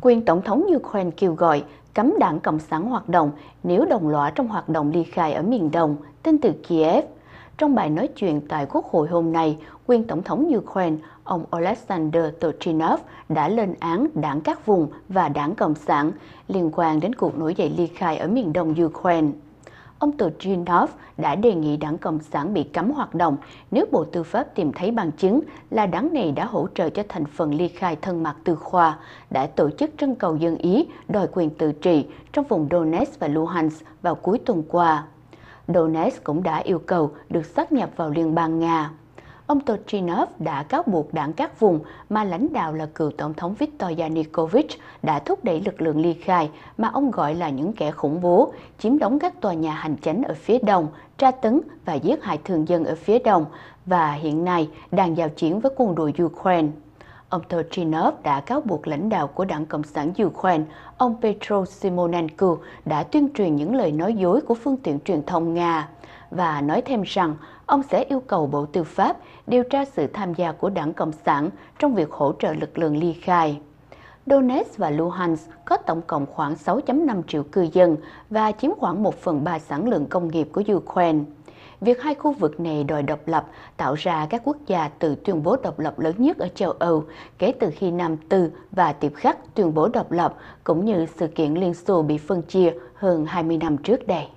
Quyền Tổng thống Ukraine kêu gọi cấm đảng Cộng sản hoạt động nếu đồng lõa trong hoạt động ly khai ở miền Đông, tin từ Kiev. Trong bài nói chuyện tại Quốc hội hôm nay, quyền Tổng thống Ukraine, ông Alexander Turchinov đã lên án đảng các vùng và đảng Cộng sản liên quan đến cuộc nổi dậy ly khai ở miền đông Ukraine ông Turchinov đã đề nghị đảng Cộng sản bị cấm hoạt động nếu Bộ Tư pháp tìm thấy bằng chứng là đảng này đã hỗ trợ cho thành phần ly khai thân mật từ khoa, đã tổ chức trưng cầu dân Ý đòi quyền tự trị trong vùng Donetsk và Luhansk vào cuối tuần qua. Donetsk cũng đã yêu cầu được xác nhập vào Liên bang Nga ông Turchinov đã cáo buộc đảng các vùng mà lãnh đạo là cựu Tổng thống Viktor Yanukovych đã thúc đẩy lực lượng ly khai mà ông gọi là những kẻ khủng bố, chiếm đóng các tòa nhà hành chánh ở phía đông, tra tấn và giết hại thường dân ở phía đông và hiện nay đang giao chiến với quân đội Ukraine. Ông Turchinov đã cáo buộc lãnh đạo của đảng Cộng sản Ukraine, ông Petro Simonenko, đã tuyên truyền những lời nói dối của phương tiện truyền thông Nga và nói thêm rằng, ông sẽ yêu cầu Bộ Tư pháp điều tra sự tham gia của đảng Cộng sản trong việc hỗ trợ lực lượng ly khai. Donetsk và Luhansk có tổng cộng khoảng 6.5 triệu cư dân và chiếm khoảng 1 phần 3 sản lượng công nghiệp của Ukraine. Việc hai khu vực này đòi độc lập tạo ra các quốc gia tự tuyên bố độc lập lớn nhất ở châu Âu kể từ khi Nam Tư và Tiệp Khắc tuyên bố độc lập, cũng như sự kiện Liên Xô bị phân chia hơn 20 năm trước đây.